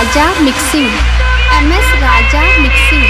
Raja mixing M S Raja mixing.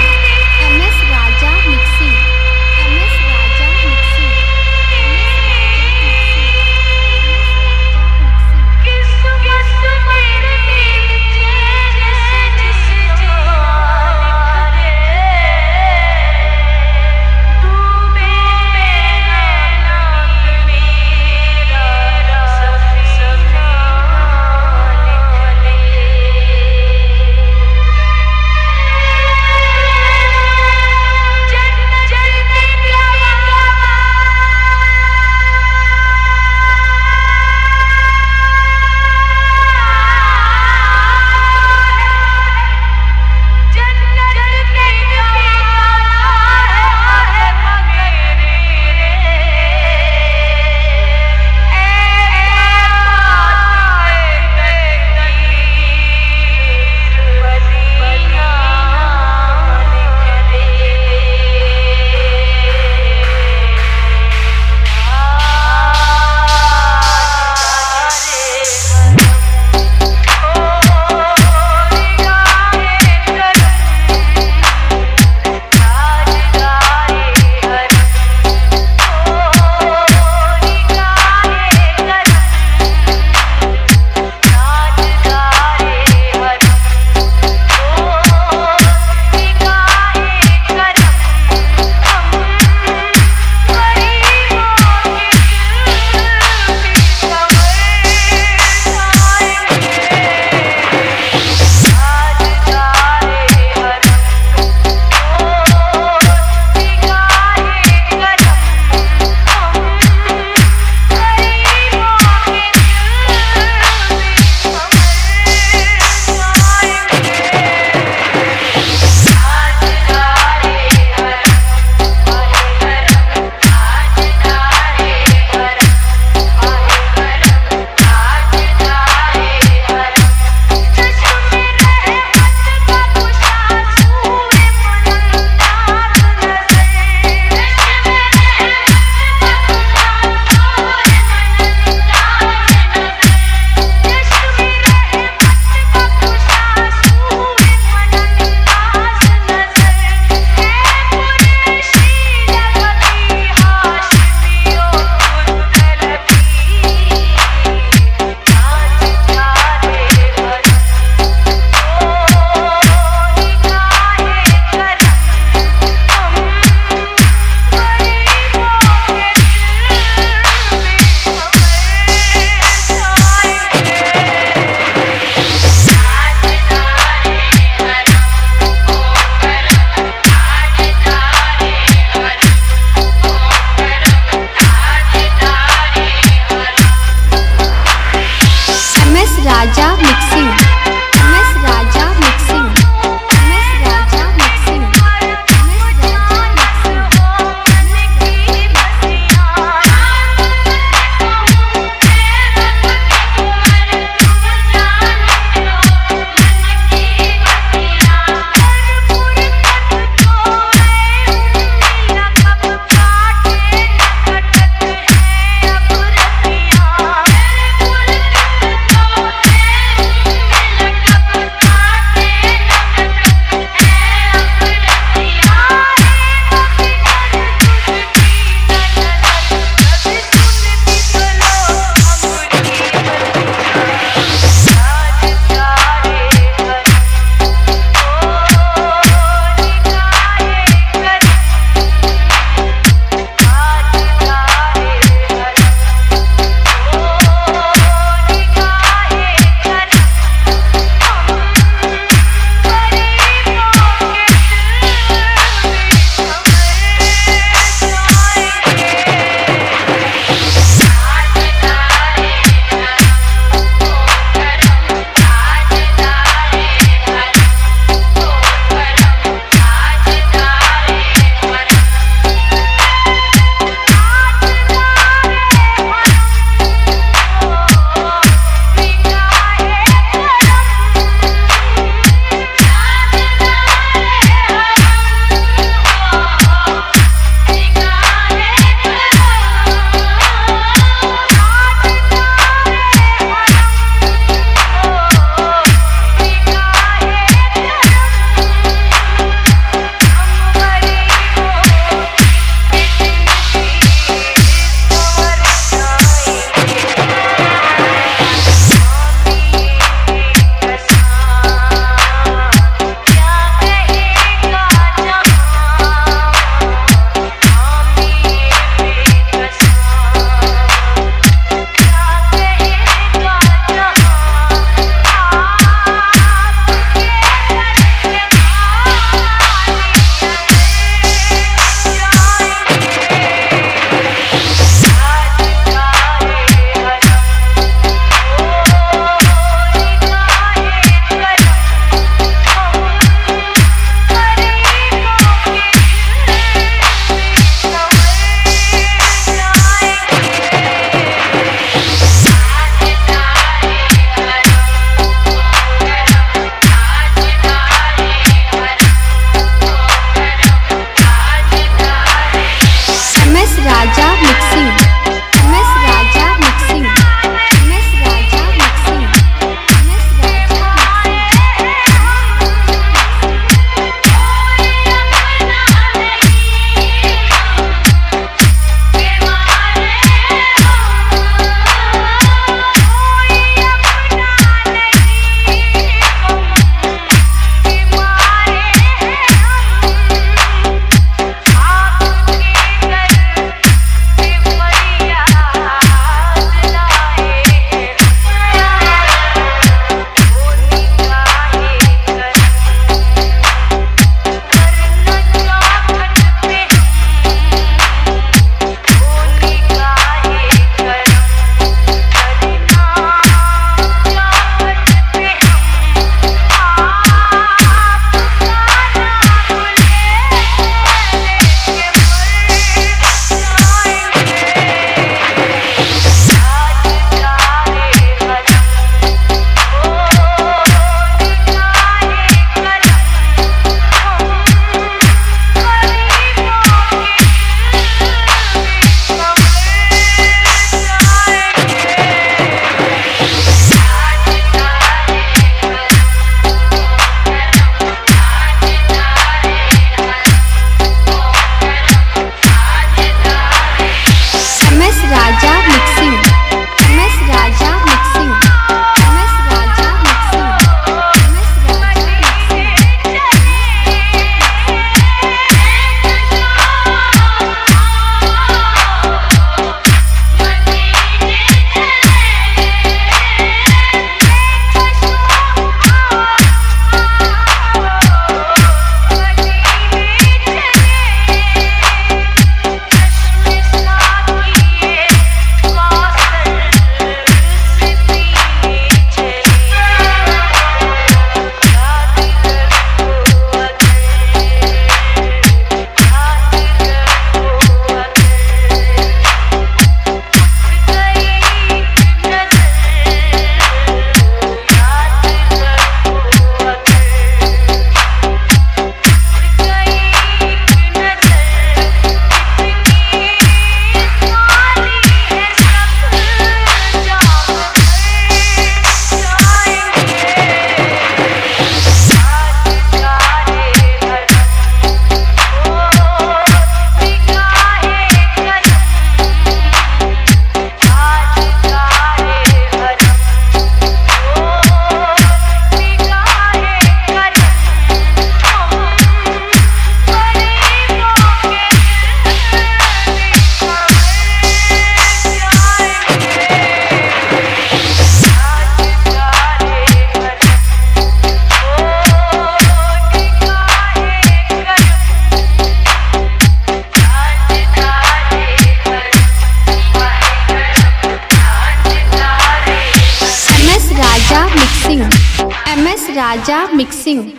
Raja mixing.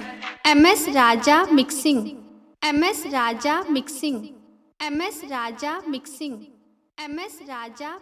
M S Raja mixing. M S Raja mixing. M S Raja mixing. M S Raja